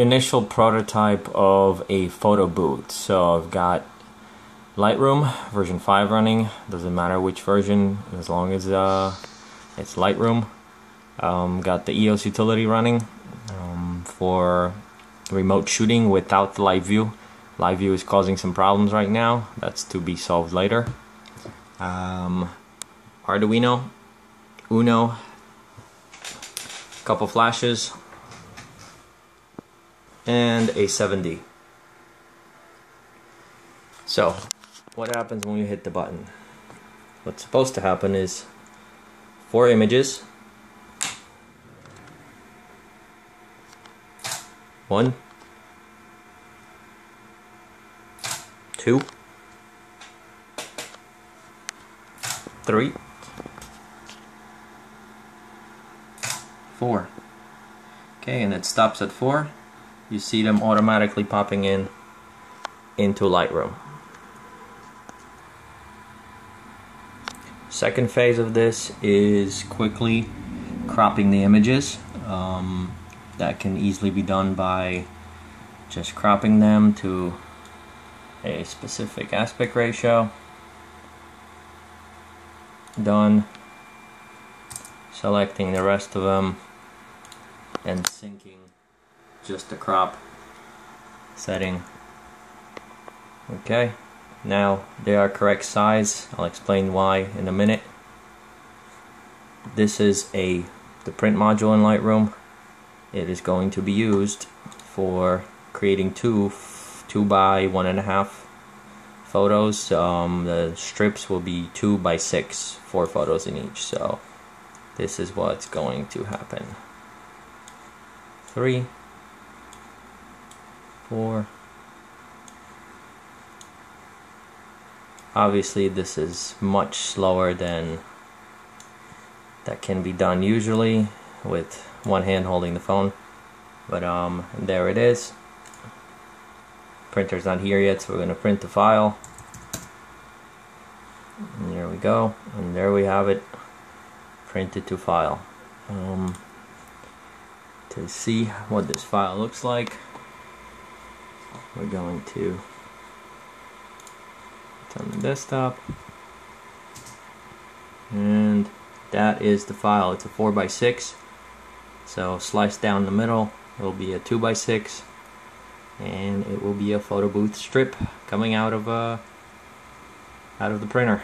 initial prototype of a photo booth. So I've got Lightroom version 5 running. Doesn't matter which version as long as uh, it's Lightroom. Um, got the EOS utility running um, for remote shooting without the live view. Live view is causing some problems right now. That's to be solved later. Um, Arduino, Uno, couple flashes, and a 7D. So, what happens when you hit the button? What's supposed to happen is four images. One, two, three, four. Okay, and it stops at four. You see them automatically popping in into Lightroom. Second phase of this is quickly cropping the images. Um, that can easily be done by just cropping them to a specific aspect ratio. Done. Selecting the rest of them and syncing just the crop setting. Okay, now they are correct size. I'll explain why in a minute. This is a the print module in Lightroom. It is going to be used for creating two two by one and a half photos. Um, the strips will be two by six, four photos in each. So this is what's going to happen. Three, four. Obviously this is much slower than that can be done usually with one hand holding the phone. But um there it is. Printer's not here yet so we're going to print the file. And there we go. And there we have it. Printed to file. Um, to see what this file looks like we're going to it's on the desktop. And that is the file. It's a 4 by 6 so sliced down the middle. It will be a 2 by 6 and it will be a photo booth strip coming out of uh, out of the printer